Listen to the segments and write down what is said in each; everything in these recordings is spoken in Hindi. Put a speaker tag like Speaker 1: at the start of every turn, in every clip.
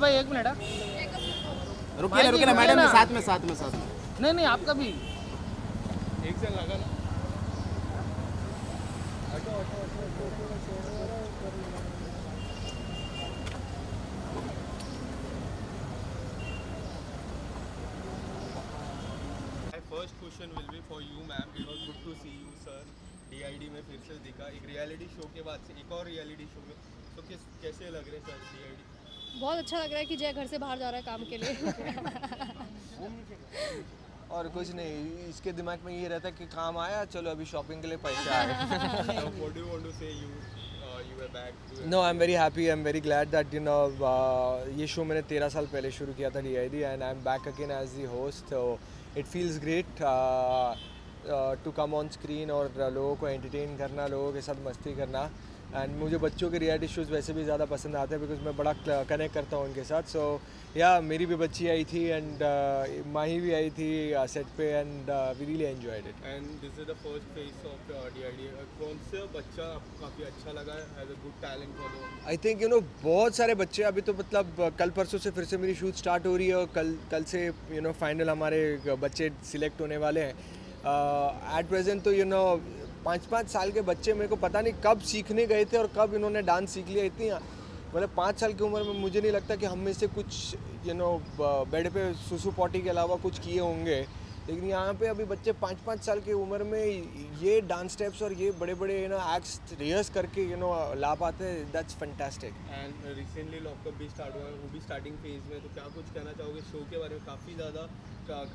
Speaker 1: भाई एक मिनट हाँ।
Speaker 2: रुकिए रुकिए ना मैडम साथ में साथ में साथ में।
Speaker 1: नहीं नहीं आपका भी।
Speaker 3: एक से लगा ना। First question will be for you ma'am it good to see you sir DID में फिर से दिखा। एक रियलिटी शो के बाद से एक और रियलिटी शो में। तो किस कैसे लग रहे हैं सर DID
Speaker 4: बहुत अच्छा लग रहा है कि जय घर से बाहर जा रहा है काम के लिए।
Speaker 5: और कुछ नहीं इसके दिमाग में ये रहता है कि काम आया चलो अभी शॉपिंग के लिए पैसे आ गए
Speaker 3: so what do you want to say? You you were back to
Speaker 5: no I am very happy I am very glad that you know ये शो मैंने तेरह साल पहले शुरू किया था D I D and I am back again as the host it feels great to come on screen और लोगों को एंटरटेन करना लोगों के साथ मस्ती करना। एंड मुझे बच्चों के रियलिटी शोज़ वैसे भी ज़्यादा पसंद आते हैं बिकॉज़ मैं बड़ा कनेक्ट करता हूँ उनके साथ। सो so, या yeah, मेरी भी बच्ची आई थी एंड uh, माही भी आई थी सेट पे and we really enjoyed it
Speaker 3: and this is the first phase of कौन सा बच्चा आपको काफ़ी अच्छा लगा? Has a good talent for
Speaker 5: I think you know बहुत सारे बच्चे अभी तो मतलब कल परसों से फिर से मेरी शूट स्टार्ट हो रही है और कल कल से यू नो फाइनल हमारे बच्चे सिलेक्ट होने वाले हैं। एट प्रेजेंट तो यू नो पाँच पाँच साल के बच्चे मेरे को पता नहीं कब सीखने गए थे और कब इन्होंने डांस सीख लिया इतनी मतलब पाँच साल की उम्र में मुझे नहीं लगता कि हम में से कुछ यू नो बेड पे सुसु पॉटी के अलावा कुछ किए होंगे। लेकिन यहाँ पे अभी बच्चे पाँच पाँच साल की उम्र में ये डांस स्टेप्स और ये बड़े बड़े यू नो एक्ट्स रिहर्स करके यू नो ला पाते हैं that's fantastic
Speaker 3: and recently lockup भी स्टार्ट हुआ है वो भी स्टार्टिंग फ़ेज़ में तो क्या कुछ कहना चाहोगे? शो के बारे में काफ़ी ज़्यादा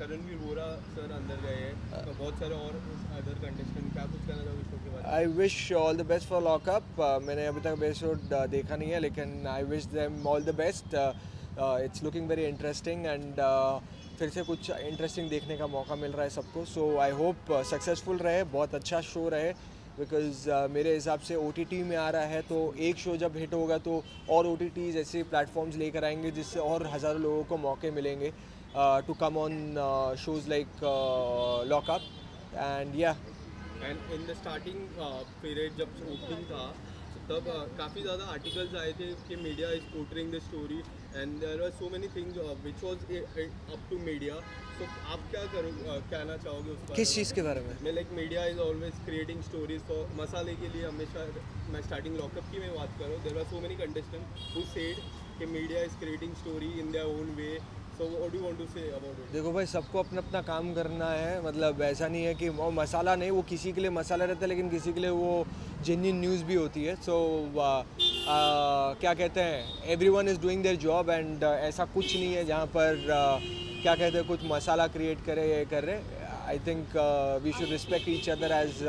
Speaker 3: करणवीर वोरा सर अंदर गए हैं तो बहुत सारे और अदर कंटेस्टेंट क्या कुछ कहना चाहोगे शो के बारे में?
Speaker 5: I wish all the best for lockup मैंने अभी तक एपिसोड देखा नहीं है लेकिन I wish them all the best it's looking very interesting and फिर से कुछ इंटरेस्टिंग देखने का मौका मिल रहा है सबको। सो आई होप सक्सेसफुल रहे बहुत अच्छा शो रहे बिकॉज़ uh, मेरे हिसाब से ओटीटी में आ रहा है तो एक शो जब हिट होगा तो और ओ टी ऐसे प्लेटफॉर्म्स लेकर आएँगे जिससे और हज़ारों लोगों को मौके मिलेंगे to come on shows like lockup and या
Speaker 3: and in the starting period जब ओपनिंग था तब काफ़ी ज़्यादा आर्टिकल्स आए थे कि media is portraying the story and there are so many things which was up to media तो आप क्या करो कहना चाहोगे उस
Speaker 5: किस चीज़ के बारे में?
Speaker 3: मैं like media is always creating stories for मसाले के लिए हमेशा मैं स्टार्टिंग लॉकअप की मैं बात करूँ there are so many contestant who said कि media is creating story in their own way
Speaker 5: देखो भाई सबको अपना अपना काम करना है। मतलब ऐसा नहीं है कि वो मसाला नहीं वो किसी के लिए मसाला रहता है लेकिन किसी के लिए वो जेन्यून न्यूज़ भी होती है। सो so, क्या कहते हैं everyone is doing their job and ऐसा कुछ नहीं है जहाँ पर uh, क्या कहते हैं कुछ मसाला क्रिएट करे ये कर रहे। I think we should respect each other as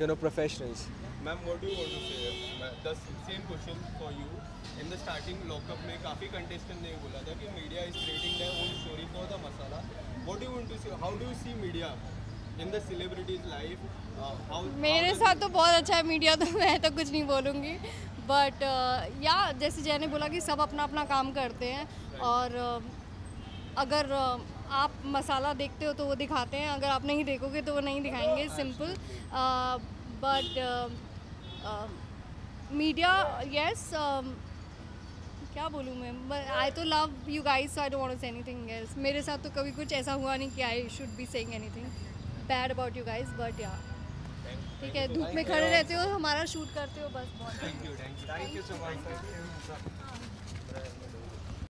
Speaker 5: you know professionals
Speaker 3: ma'am what do want to say the same question for you in the starting lockup में काफ़ी कंटेस्टेंट ने बोला था कि media is creating their own story for the masala what do want to say how do you see media in the celebrities life how
Speaker 4: मेरे साथ तो बहुत अच्छा है मीडिया तो मैं तो कुछ नहीं बोलूँगी। बट uh, या जैसे जय ने बोला कि सब अपना अपना काम करते हैं और uh, अगर uh, आप मसाला देखते हो तो वो दिखाते हैं अगर आप नहीं देखोगे तो वो नहीं दिखाएँगे सिंपल बट मीडिया यस क्या बोलूँ मैं? I too love you guys I don't want to say anything else मेरे साथ तो कभी कुछ ऐसा हुआ नहीं कि I should be saying anything bad about you guys but या ठीक है धूप में खड़े रहते हो हमारा शूट करते हो बस बहुत
Speaker 3: thank you thank you
Speaker 5: thank you so much